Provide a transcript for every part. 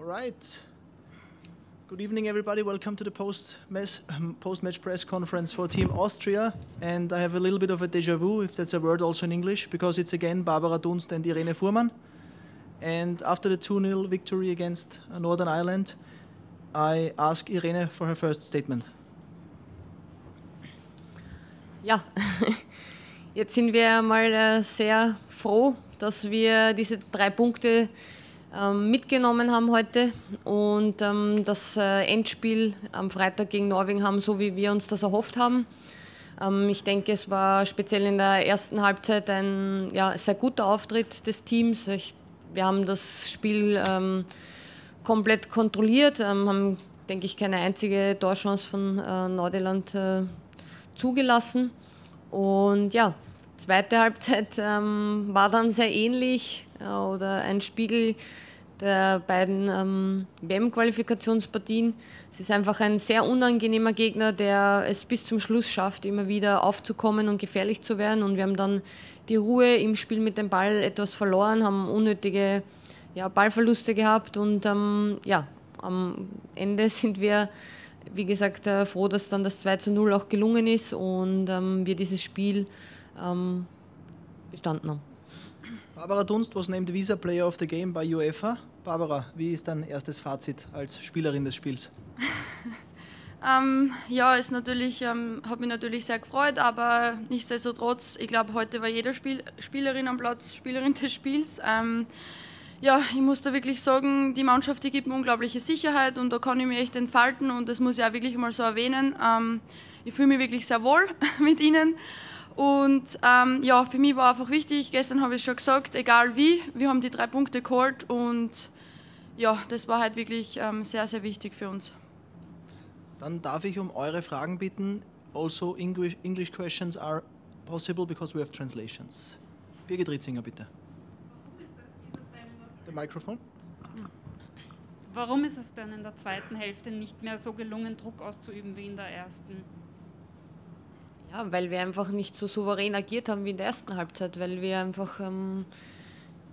All right. Good evening, everybody. Welcome to the post-match post press conference for Team Austria. And I have a little bit of a déjà vu, if that's a word also in English, because it's again Barbara Dunst and Irene Fuhrmann. And after the 2-0 victory against uh, Northern Ireland, I ask Irene for her first statement. Ja, jetzt sind wir mal äh, sehr froh, dass wir diese drei Punkte mitgenommen haben heute und ähm, das äh, Endspiel am Freitag gegen Norwegen haben, so wie wir uns das erhofft haben. Ähm, ich denke, es war speziell in der ersten Halbzeit ein ja, sehr guter Auftritt des Teams. Ich, wir haben das Spiel ähm, komplett kontrolliert, ähm, haben, denke ich, keine einzige Torchance von äh, Nordirland äh, zugelassen. Und ja, zweite Halbzeit ähm, war dann sehr ähnlich oder ein Spiegel der beiden ähm, WM-Qualifikationspartien. Es ist einfach ein sehr unangenehmer Gegner, der es bis zum Schluss schafft, immer wieder aufzukommen und gefährlich zu werden. Und wir haben dann die Ruhe im Spiel mit dem Ball etwas verloren, haben unnötige ja, Ballverluste gehabt und ähm, ja, am Ende sind wir, wie gesagt, äh, froh, dass dann das 2 zu 0 auch gelungen ist und ähm, wir dieses Spiel ähm, bestanden haben. Barbara Dunst was named Visa Player of the Game bei UEFA. Barbara, wie ist dein erstes Fazit als Spielerin des Spiels? ähm, ja, ist natürlich, ähm, hat mich natürlich sehr gefreut, aber nichtsdestotrotz, ich glaube, heute war jeder Spiel, Spielerin am Platz Spielerin des Spiels. Ähm, ja, ich muss da wirklich sagen, die Mannschaft die gibt mir unglaubliche Sicherheit und da kann ich mich echt entfalten und das muss ich auch wirklich mal so erwähnen. Ähm, ich fühle mich wirklich sehr wohl mit ihnen und ähm, ja, für mich war einfach wichtig, gestern habe ich schon gesagt, egal wie, wir haben die drei Punkte geholt und ja, das war halt wirklich ähm, sehr, sehr wichtig für uns. Dann darf ich um eure Fragen bitten. Also English, English questions are possible because we have translations. Birgit Ritzinger, bitte. Der Mikrofon. Warum ist es denn in der zweiten Hälfte nicht mehr so gelungen, Druck auszuüben wie in der ersten? Ja, weil wir einfach nicht so souverän agiert haben wie in der ersten Halbzeit, weil wir einfach ähm,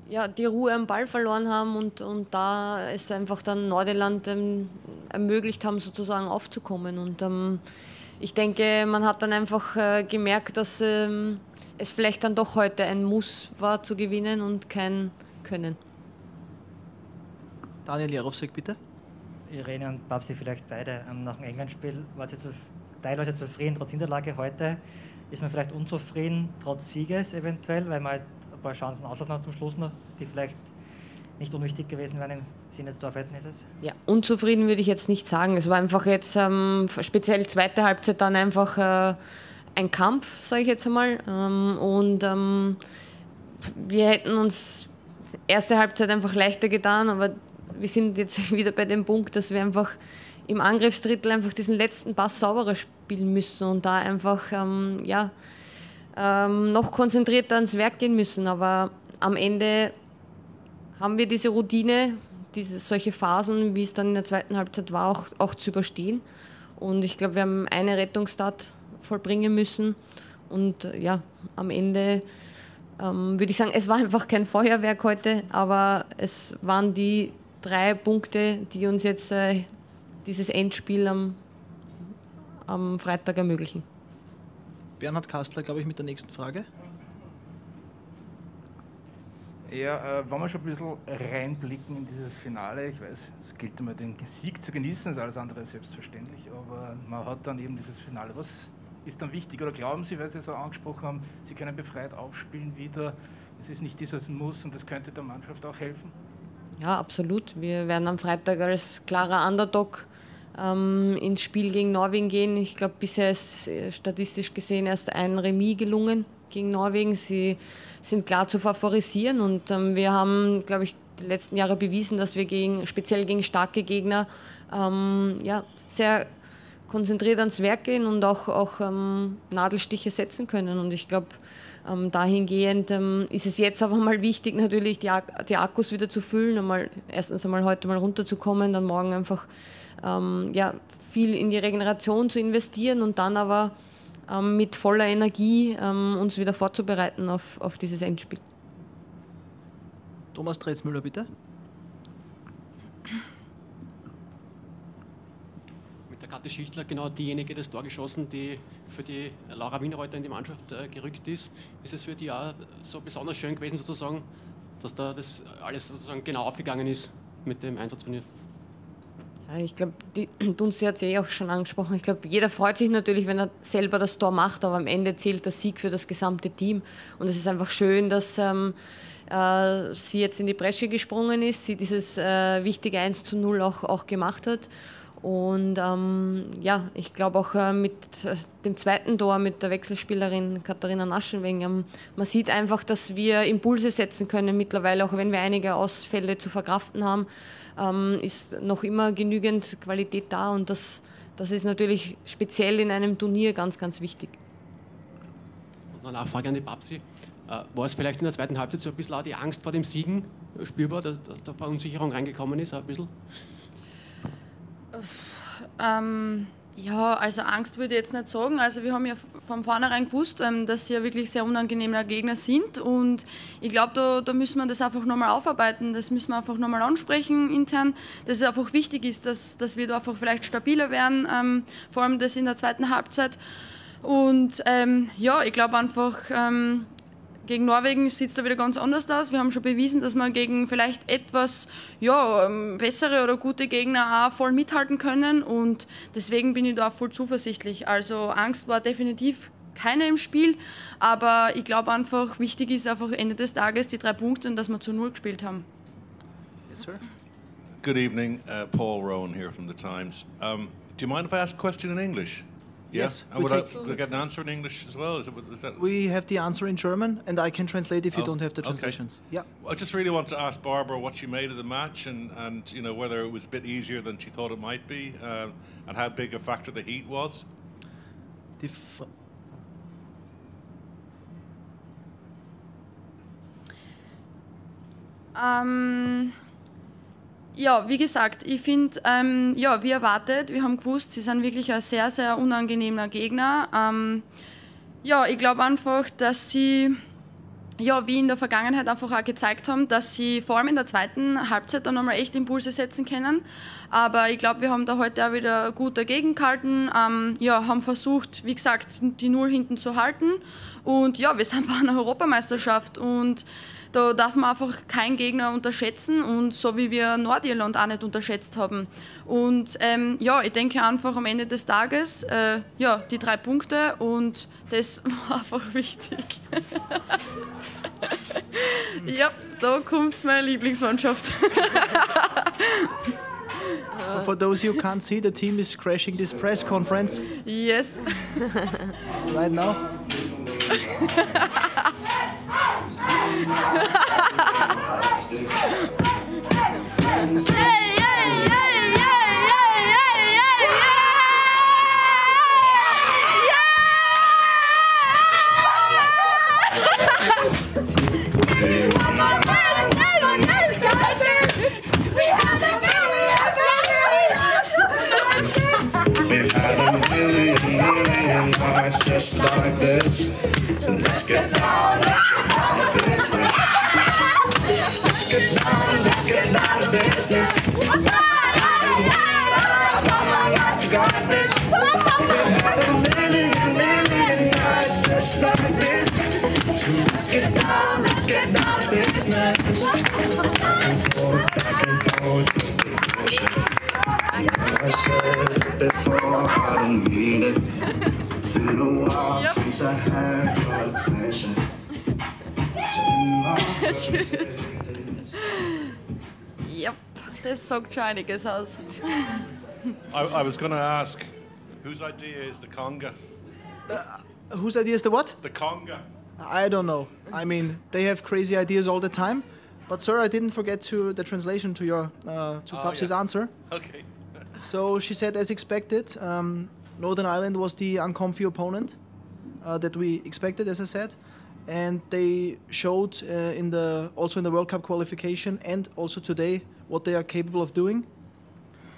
ja, die Ruhe am Ball verloren haben und, und da es einfach dann Nordirland ähm, ermöglicht haben, sozusagen aufzukommen. Und ähm, ich denke, man hat dann einfach äh, gemerkt, dass ähm, es vielleicht dann doch heute ein Muss war zu gewinnen und kein Können. Daniel Jarowsek, bitte. Irene und Babsi vielleicht beide. Ähm, nach dem England-Spiel war sie zu teilweise zufrieden trotz Niederlage. Heute ist man vielleicht unzufrieden trotz Sieges eventuell, weil man halt paar Chancen auslassen hat zum Schluss noch, die vielleicht nicht unwichtig gewesen wären im Sinne des Torverhältnisses? Ja, unzufrieden würde ich jetzt nicht sagen. Es war einfach jetzt ähm, speziell zweite Halbzeit dann einfach äh, ein Kampf, sage ich jetzt einmal. Ähm, und ähm, wir hätten uns erste Halbzeit einfach leichter getan, aber wir sind jetzt wieder bei dem Punkt, dass wir einfach im Angriffsdrittel einfach diesen letzten Pass sauberer spielen müssen und da einfach ähm, ja, ähm, noch konzentrierter ans Werk gehen müssen. Aber am Ende haben wir diese Routine, diese, solche Phasen, wie es dann in der zweiten Halbzeit war, auch, auch zu überstehen. Und ich glaube, wir haben eine Rettungstat vollbringen müssen. Und äh, ja, am Ende ähm, würde ich sagen, es war einfach kein Feuerwerk heute, aber es waren die drei Punkte, die uns jetzt äh, dieses Endspiel am, am Freitag ermöglichen. Bernhard Kastler, glaube ich, mit der nächsten Frage. Ja, äh, wenn wir schon ein bisschen reinblicken in dieses Finale, ich weiß, es gilt immer den Sieg zu genießen, ist alles andere selbstverständlich, aber man hat dann eben dieses Finale. Was ist dann wichtig oder glauben Sie, weil Sie es so angesprochen haben, Sie können befreit aufspielen wieder, es ist nicht dieses Muss und das könnte der Mannschaft auch helfen? Ja, absolut. Wir werden am Freitag als klarer Underdog ähm, ins Spiel gegen Norwegen gehen. Ich glaube, bisher ist äh, statistisch gesehen erst ein Remis gelungen gegen Norwegen. Sie sind klar zu favorisieren und ähm, wir haben, glaube ich, die letzten Jahre bewiesen, dass wir gegen, speziell gegen starke Gegner ähm, ja, sehr konzentriert ans Werk gehen und auch, auch ähm, Nadelstiche setzen können. Und ich glaube, ähm, dahingehend ähm, ist es jetzt aber mal wichtig, natürlich die, Ak die Akkus wieder zu füllen, einmal, erstens einmal heute mal runterzukommen, dann morgen einfach ähm, ja, viel in die Regeneration zu investieren und dann aber ähm, mit voller Energie ähm, uns wieder vorzubereiten auf, auf dieses Endspiel. Thomas Drezmüller, bitte. Mit der Karte Schichtler, genau diejenige, das Tor geschossen, die für die Laura Winreuter in die Mannschaft äh, gerückt ist. Ist es für die auch so besonders schön gewesen, sozusagen, dass da das alles sozusagen genau aufgegangen ist mit dem Einsatz von ihr? Ich glaube, die Dunste hat es eh auch schon angesprochen. Ich glaube, jeder freut sich natürlich, wenn er selber das Tor macht, aber am Ende zählt der Sieg für das gesamte Team. Und es ist einfach schön, dass ähm, äh, sie jetzt in die Bresche gesprungen ist, sie dieses äh, wichtige 1 zu 0 auch, auch gemacht hat. Und ähm, ja, ich glaube auch äh, mit äh, dem zweiten Tor mit der Wechselspielerin Katharina Naschenweng, ähm, man sieht einfach, dass wir Impulse setzen können mittlerweile, auch wenn wir einige Ausfälle zu verkraften haben, ähm, ist noch immer genügend Qualität da und das, das ist natürlich speziell in einem Turnier ganz, ganz wichtig. Und eine Nachfrage an die Babsi. Äh, war es vielleicht in der zweiten Halbzeit so ein bisschen auch die Angst vor dem Siegen spürbar, dass da Verunsicherung reingekommen ist, ein bisschen? Ähm, ja, also Angst würde ich jetzt nicht sagen. Also wir haben ja von vornherein gewusst, ähm, dass sie ja wirklich sehr unangenehme Gegner sind und ich glaube, da, da müssen wir das einfach nochmal aufarbeiten, das müssen wir einfach nochmal ansprechen intern, dass es einfach wichtig ist, dass, dass wir da einfach vielleicht stabiler werden, ähm, vor allem das in der zweiten Halbzeit. Und ähm, ja, ich glaube einfach, ähm, gegen Norwegen sieht es da wieder ganz anders aus. Wir haben schon bewiesen, dass wir gegen vielleicht etwas ja, ähm, bessere oder gute Gegner auch voll mithalten können und deswegen bin ich da voll zuversichtlich. Also Angst war definitiv keine im Spiel, aber ich glaube einfach, wichtig ist einfach Ende des Tages die drei Punkte und dass wir zu Null gespielt haben. Yes, sir. Good evening, uh, Paul Rowan here from the Times. Um, do you mind if I ask a question in English? Yes, And we would I, take- would I get an answer in English as well? Is, it, is that? We have the answer in German, and I can translate if you Oh, don't have the okay. translations. Yeah. I just really want to ask Barbara what she made of the match, and, and you know whether it was a bit easier than she thought it might be, um, and how big a factor the heat was. Die F Ähm, ja, wie gesagt, ich finde, ähm, ja, wie erwartet, wir haben gewusst, sie sind wirklich ein sehr, sehr unangenehmer Gegner. Ähm, ja, ich glaube einfach, dass sie, ja, wie in der Vergangenheit einfach auch gezeigt haben, dass sie vor allem in der zweiten Halbzeit dann nochmal echt Impulse setzen können. Aber ich glaube, wir haben da heute auch wieder gut dagegen gehalten. Ähm, ja, haben versucht, wie gesagt, die Null hinten zu halten. Und ja, wir sind bei einer Europameisterschaft und da darf man einfach keinen Gegner unterschätzen und so wie wir Nordirland auch nicht unterschätzt haben. Und ähm, ja, ich denke einfach am Ende des Tages, äh, ja, die drei Punkte und das war einfach wichtig. ja, da kommt meine Lieblingsmannschaft. So for those who can't see, the team is crashing this press conference yes. right now. We've had a million, million nights just like this. So let's get down, let's get down to business. Let's get down, let's get down to business. This. We've had a million, million nights just like this. So let's get down, let's get down to business. Back and forth, back and forth. Motion. I said it before, I didn't mean it. It's been a while since I had your attention. Tschüss. Yep, das sagt schon einiges aus. I, I was going to ask, whose idea is the conga? Whose idea is the what? The conga. I don't know. I mean, they have crazy ideas all the time. But sir, I didn't forget to the translation to your uh, to Oh, Papsi's yeah. answer. Okay. So she said, as expected, um, Northern Ireland was the uncomfy opponent uh, that we expected, as I said, and they showed uh, in the also in the World Cup qualification and also today what they are capable of doing,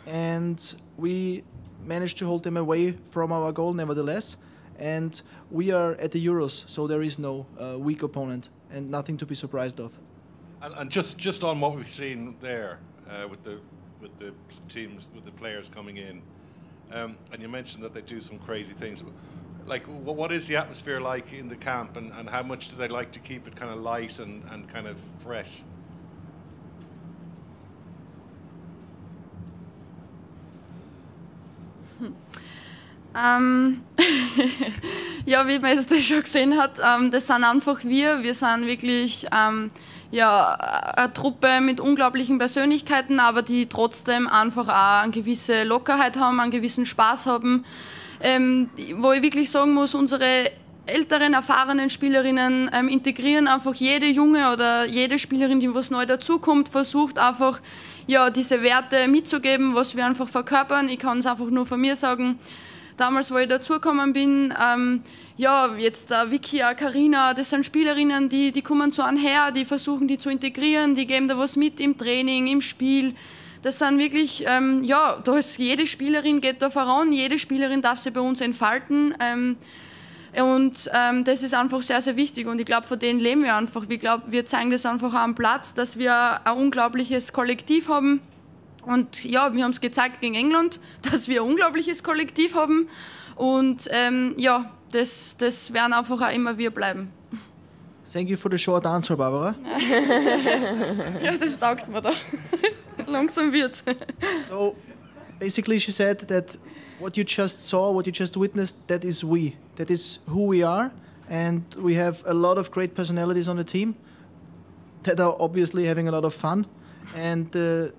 and we managed to hold them away from our goal, nevertheless. And we are at the Euros, so there is no uh, weak opponent and nothing to be surprised of. And, and just just on what we've seen there uh, with the with the teams with the players coming in, Um, and you mentioned that they do some crazy things. Like, what is the atmosphere like in the camp, and, and how much do they like to keep it kind of light and, and kind of fresh? Ähm, ja, wie man es schon gesehen hat, ähm, das sind einfach wir. Wir sind wirklich ähm, ja, eine Truppe mit unglaublichen Persönlichkeiten, aber die trotzdem einfach auch eine gewisse Lockerheit haben, einen gewissen Spaß haben. Ähm, wo ich wirklich sagen muss, unsere älteren, erfahrenen Spielerinnen ähm, integrieren einfach jede Junge oder jede Spielerin, die was neu dazukommt, versucht einfach ja, diese Werte mitzugeben, was wir einfach verkörpern. Ich kann es einfach nur von mir sagen. Damals, wo ich dazugekommen bin, ähm, ja, jetzt äh, Vicky, äh, Karina, das sind Spielerinnen, die, die kommen so anher, die versuchen, die zu integrieren, die geben da was mit im Training, im Spiel. Das sind wirklich, ähm, ja, da ist jede Spielerin geht da voran, jede Spielerin darf sich bei uns entfalten. Ähm, und ähm, das ist einfach sehr, sehr wichtig. Und ich glaube, von denen leben wir einfach. Ich glaube, wir zeigen das einfach am Platz, dass wir ein unglaubliches Kollektiv haben. Und ja, wir haben es gezeigt gegen England, dass wir ein unglaubliches Kollektiv haben. Und ähm, ja, das, das werden einfach auch immer wir bleiben. Thank you for the short answer, Barbara. Ja, das taugt mir da. Langsam wird's. So basically, she said that what you just saw, what you just witnessed, that is we. That is who we are. And we have a lot of great personalities on the team that are obviously having a lot of fun. And uh,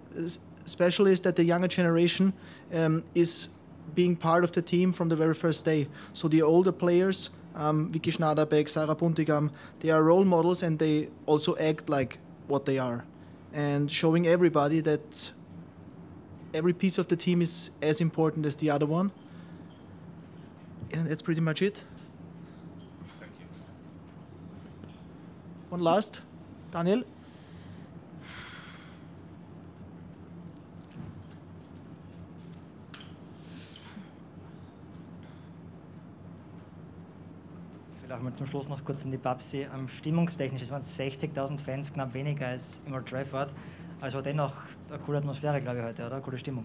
special is that the younger generation um, is being part of the team from the very first day. So the older players, um, Vicky Schnaderbeck, Sarah Buntigam, they are role models and they also act like what they are. And showing everybody that every piece of the team is as important as the other one. And that's pretty much it. Thank you. One last, Daniel. Vielleicht mal zum Schluss noch kurz an die Babsi. Ähm, stimmungstechnisch, es waren 60.000 Fans, knapp weniger als im Old Trafford. Also dennoch eine coole Atmosphäre, glaube ich, heute, oder? Eine coole Stimmung.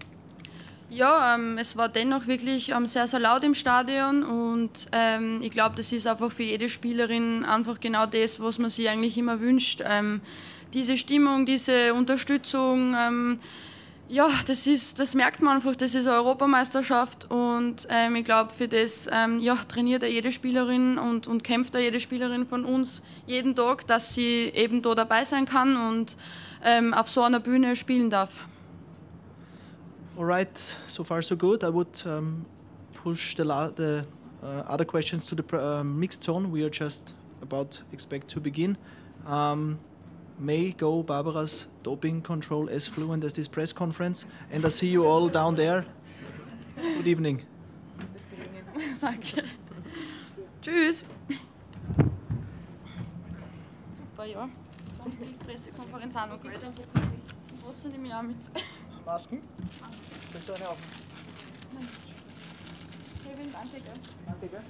Ja, ähm, es war dennoch wirklich ähm, sehr, sehr laut im Stadion und ähm, ich glaube, das ist einfach für jede Spielerin einfach genau das, was man sich eigentlich immer wünscht. Ähm, diese Stimmung, diese Unterstützung, ähm, ja, das, ist, das merkt man einfach, das ist eine Europameisterschaft und ähm, ich glaube, für das ähm, ja, trainiert ja jede Spielerin und, und kämpft ja jede Spielerin von uns jeden Tag, dass sie eben da dabei sein kann und ähm, auf so einer Bühne spielen darf. All right, so far so good. I would um, push the, the uh, other questions to the um, mixed zone. We are just about expect to begin. Um, may go Barbara's doping control as fluent as this press conference, and I see you all down there. Good evening. Danke. Tschüss. Super, ja. Sonst die Pressekonferenz auch noch gut. Was nehme ich auch mit? Masken? Ah. Willst du eine auf? Kevin, danke. gell. Danke, gell?